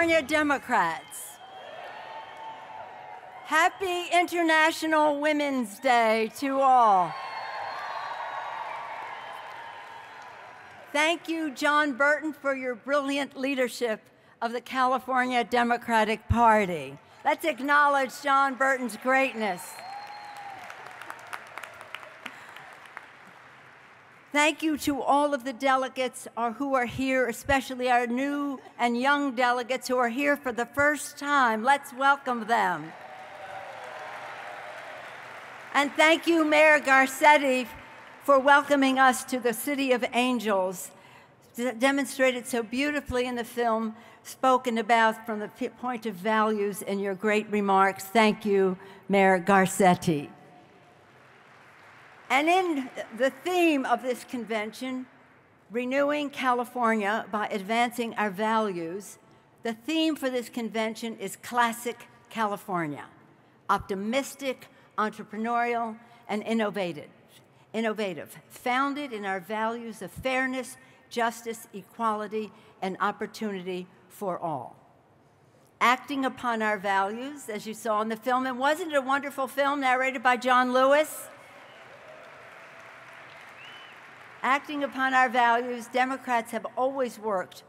California Democrats. Happy International Women's Day to all. Thank you, John Burton, for your brilliant leadership of the California Democratic Party. Let's acknowledge John Burton's greatness. Thank you to all of the delegates uh, who are here, especially our new and young delegates who are here for the first time. Let's welcome them. And thank you, Mayor Garcetti, for welcoming us to the City of Angels, demonstrated so beautifully in the film, spoken about from the point of values in your great remarks. Thank you, Mayor Garcetti. And in the theme of this convention, Renewing California by Advancing Our Values, the theme for this convention is Classic California optimistic, entrepreneurial, and innovative. Innovative, founded in our values of fairness, justice, equality, and opportunity for all. Acting upon our values, as you saw in the film, and wasn't it a wonderful film narrated by John Lewis? Acting upon our values, Democrats have always worked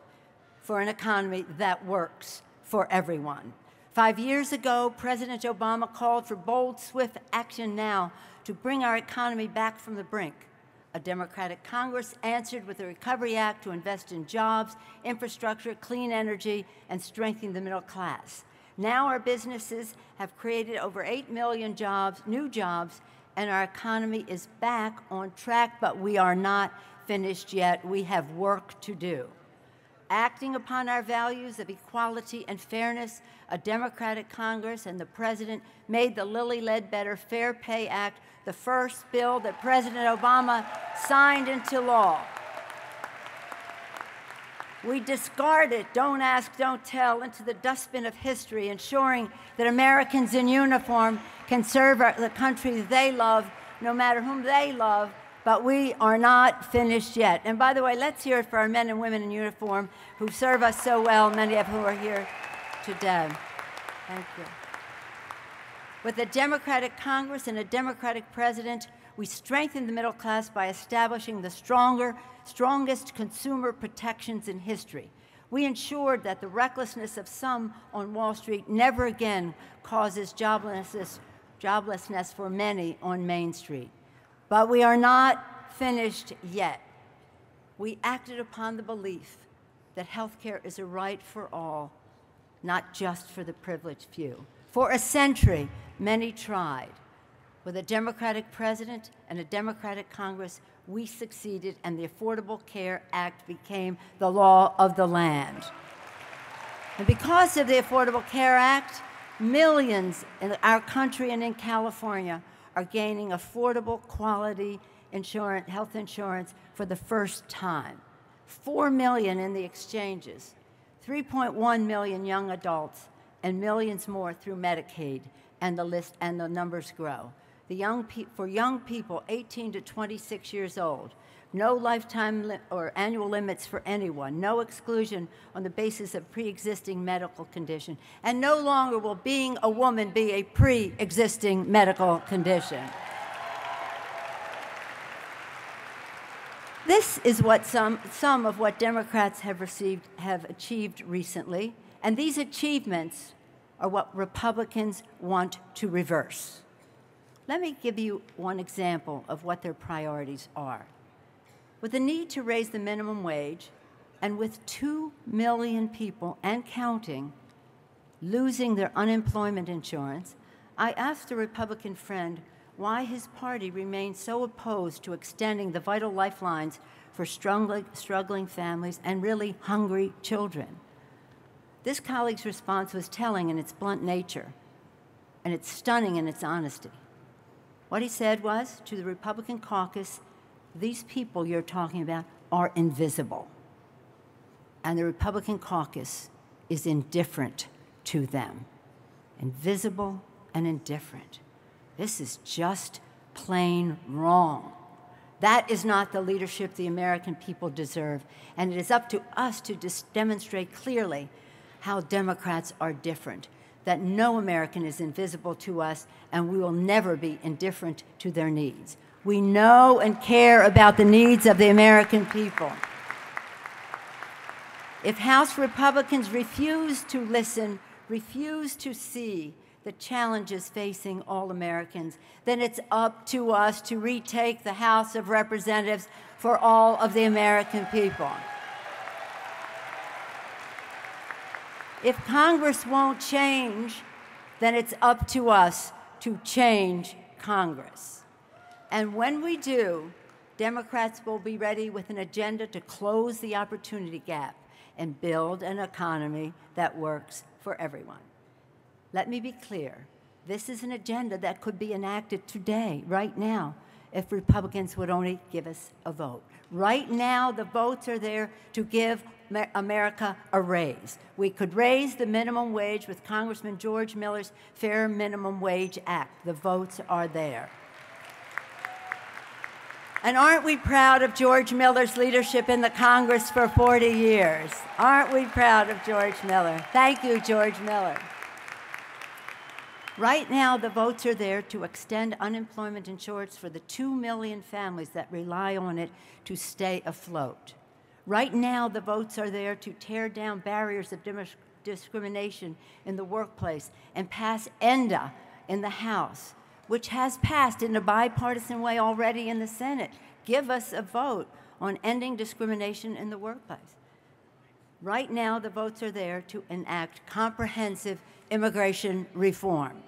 for an economy that works for everyone. Five years ago, President Obama called for bold, swift action now to bring our economy back from the brink. A Democratic Congress answered with the Recovery Act to invest in jobs, infrastructure, clean energy, and strengthening the middle class. Now our businesses have created over 8 million jobs, new jobs, and our economy is back on track, but we are not finished yet. We have work to do. Acting upon our values of equality and fairness, a Democratic Congress and the President made the Lilly Ledbetter Fair Pay Act the first bill that President Obama signed into law. We discarded don't ask, don't tell into the dustbin of history, ensuring that Americans in uniform can serve the country they love, no matter whom they love, but we are not finished yet. And by the way, let's hear it for our men and women in uniform who serve us so well, many of whom are here today. Thank you. With a Democratic Congress and a Democratic president, we strengthened the middle class by establishing the stronger, strongest consumer protections in history. We ensured that the recklessness of some on Wall Street never again causes joblessness joblessness for many on Main Street. But we are not finished yet. We acted upon the belief that health care is a right for all, not just for the privileged few. For a century, many tried. With a Democratic president and a Democratic Congress, we succeeded, and the Affordable Care Act became the law of the land. And because of the Affordable Care Act, Millions in our country and in California are gaining affordable, quality insurance, health insurance for the first time. Four million in the exchanges, 3.1 million young adults, and millions more through Medicaid, and the list and the numbers grow. The young for young people 18 to 26 years old, no lifetime or annual limits for anyone, no exclusion on the basis of pre existing medical condition, and no longer will being a woman be a pre existing medical condition. This is what some, some of what Democrats have received have achieved recently, and these achievements are what Republicans want to reverse. Let me give you one example of what their priorities are. With the need to raise the minimum wage, and with 2 million people and counting losing their unemployment insurance, I asked a Republican friend why his party remains so opposed to extending the vital lifelines for struggling families and really hungry children. This colleague's response was telling in its blunt nature, and it's stunning in its honesty. What he said was to the Republican caucus these people you're talking about are invisible. And the Republican caucus is indifferent to them. Invisible and indifferent. This is just plain wrong. That is not the leadership the American people deserve. And it is up to us to demonstrate clearly how Democrats are different, that no American is invisible to us, and we will never be indifferent to their needs. We know and care about the needs of the American people. If House Republicans refuse to listen, refuse to see the challenges facing all Americans, then it's up to us to retake the House of Representatives for all of the American people. If Congress won't change, then it's up to us to change Congress. And when we do, Democrats will be ready with an agenda to close the opportunity gap and build an economy that works for everyone. Let me be clear. This is an agenda that could be enacted today, right now, if Republicans would only give us a vote. Right now, the votes are there to give America a raise. We could raise the minimum wage with Congressman George Miller's Fair Minimum Wage Act. The votes are there. And aren't we proud of George Miller's leadership in the Congress for 40 years? Aren't we proud of George Miller? Thank you, George Miller. Right now, the votes are there to extend unemployment insurance for the 2 million families that rely on it to stay afloat. Right now, the votes are there to tear down barriers of discrimination in the workplace and pass ENDA in the House, which has passed in a bipartisan way already in the Senate. Give us a vote on ending discrimination in the workplace. Right now, the votes are there to enact comprehensive immigration reform.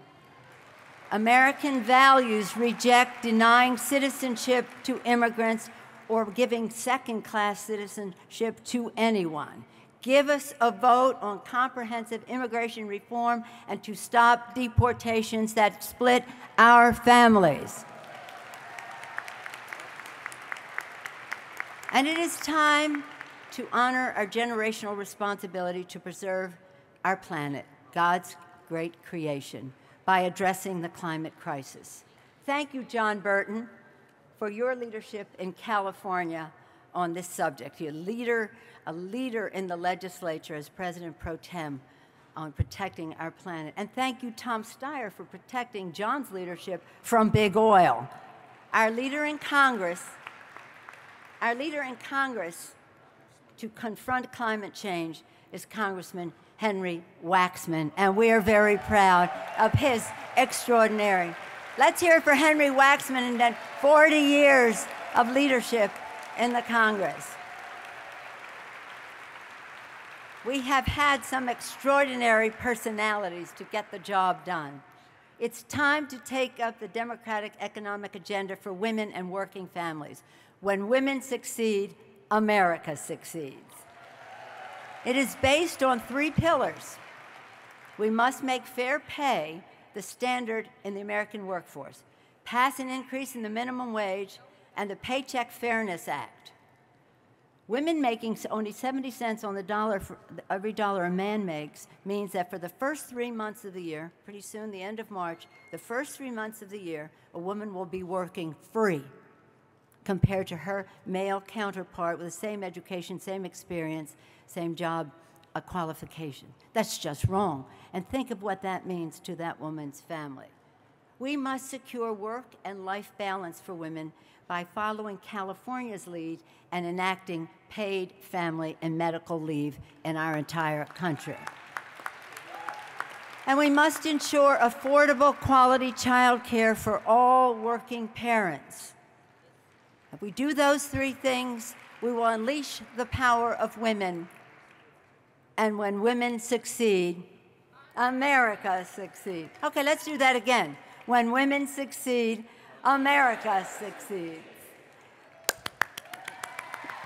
American values reject denying citizenship to immigrants or giving second class citizenship to anyone. Give us a vote on comprehensive immigration reform and to stop deportations that split our families. And it is time to honor our generational responsibility to preserve our planet, God's great creation, by addressing the climate crisis. Thank you, John Burton for your leadership in California on this subject. You're a leader, a leader in the legislature as President pro tem on protecting our planet. And thank you, Tom Steyer, for protecting John's leadership from big oil. Our leader in Congress, our leader in Congress to confront climate change is Congressman Henry Waxman, and we are very proud of his extraordinary Let's hear it for Henry Waxman and then 40 years of leadership in the Congress. We have had some extraordinary personalities to get the job done. It's time to take up the Democratic economic agenda for women and working families. When women succeed, America succeeds. It is based on three pillars. We must make fair pay the standard in the American workforce, pass an increase in the minimum wage, and the Paycheck Fairness Act. Women making only 70 cents on the dollar for every dollar a man makes means that for the first three months of the year, pretty soon, the end of March, the first three months of the year, a woman will be working free compared to her male counterpart with the same education, same experience, same job qualification. That's just wrong. And think of what that means to that woman's family. We must secure work and life balance for women by following California's lead and enacting paid family and medical leave in our entire country. And we must ensure affordable quality child care for all working parents. If we do those three things, we will unleash the power of women and when women succeed, America succeeds. Okay, let's do that again. When women succeed, America succeeds.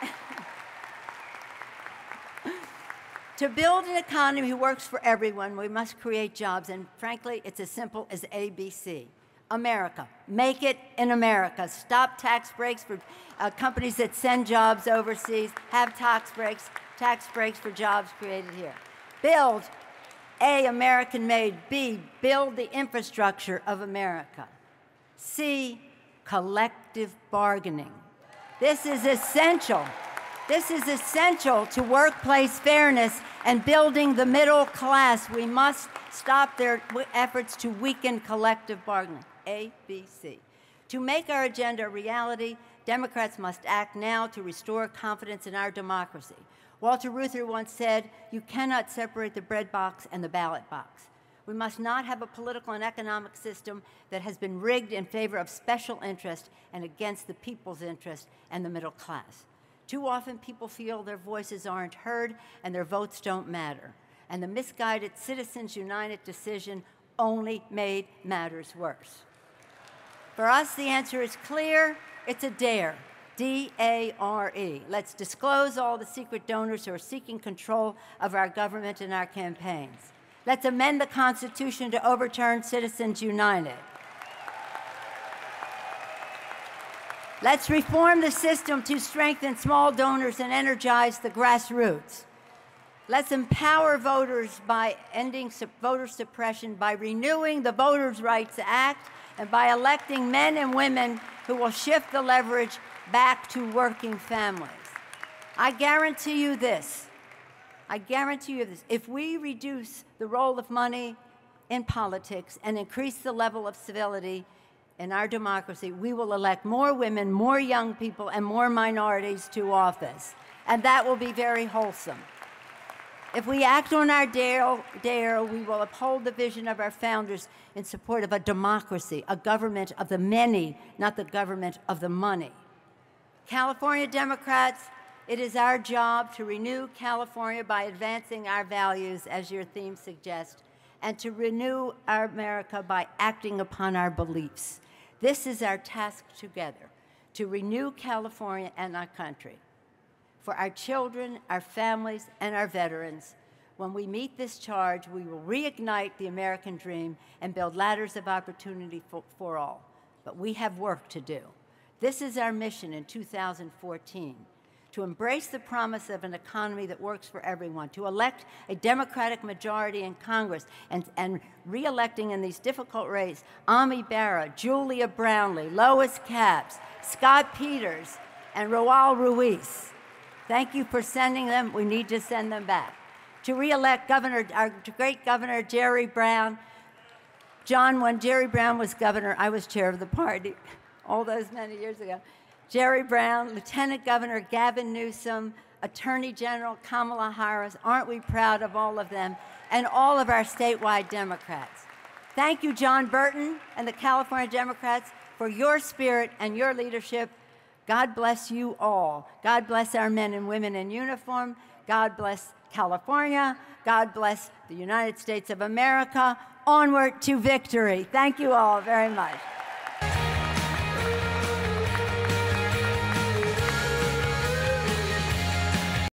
to build an economy that works for everyone, we must create jobs. And frankly, it's as simple as ABC. America. Make it in America. Stop tax breaks for uh, companies that send jobs overseas. Have tax breaks tax breaks for jobs created here. Build A, American made. B, build the infrastructure of America. C, collective bargaining. This is essential. This is essential to workplace fairness and building the middle class. We must stop their efforts to weaken collective bargaining. A, B, C. To make our agenda a reality, Democrats must act now to restore confidence in our democracy. Walter Reuther once said, You cannot separate the bread box and the ballot box. We must not have a political and economic system that has been rigged in favor of special interest and against the people's interest and the middle class. Too often, people feel their voices aren't heard and their votes don't matter. And the misguided Citizens United decision only made matters worse. For us, the answer is clear it's a dare. D A R E. Let's disclose all the secret donors who are seeking control of our government and our campaigns. Let's amend the Constitution to overturn Citizens United. Let's reform the system to strengthen small donors and energize the grassroots. Let's empower voters by ending voter suppression, by renewing the Voters' Rights Act, and by electing men and women who will shift the leverage back to working families. I guarantee you this. I guarantee you this. If we reduce the role of money in politics and increase the level of civility, in our democracy, we will elect more women, more young people, and more minorities to office. And that will be very wholesome. If we act on our dare, dare, we will uphold the vision of our founders in support of a democracy, a government of the many, not the government of the money. California Democrats, it is our job to renew California by advancing our values, as your theme suggests, and to renew our America by acting upon our beliefs. This is our task together to renew California and our country. For our children, our families, and our veterans, when we meet this charge, we will reignite the American dream and build ladders of opportunity for, for all. But we have work to do. This is our mission in 2014 to embrace the promise of an economy that works for everyone, to elect a Democratic majority in Congress, and, and re-electing in these difficult races Ami Bera, Julia Brownley, Lois Capps, Scott Peters, and Raul Ruiz. Thank you for sending them. We need to send them back. To re-elect Governor, our great Governor Jerry Brown. John, when Jerry Brown was governor, I was chair of the party all those many years ago. Jerry Brown, Lieutenant Governor Gavin Newsom, Attorney General Kamala Harris. Aren't we proud of all of them and all of our statewide Democrats? Thank you, John Burton and the California Democrats, for your spirit and your leadership. God bless you all. God bless our men and women in uniform. God bless California. God bless the United States of America. Onward to victory. Thank you all very much.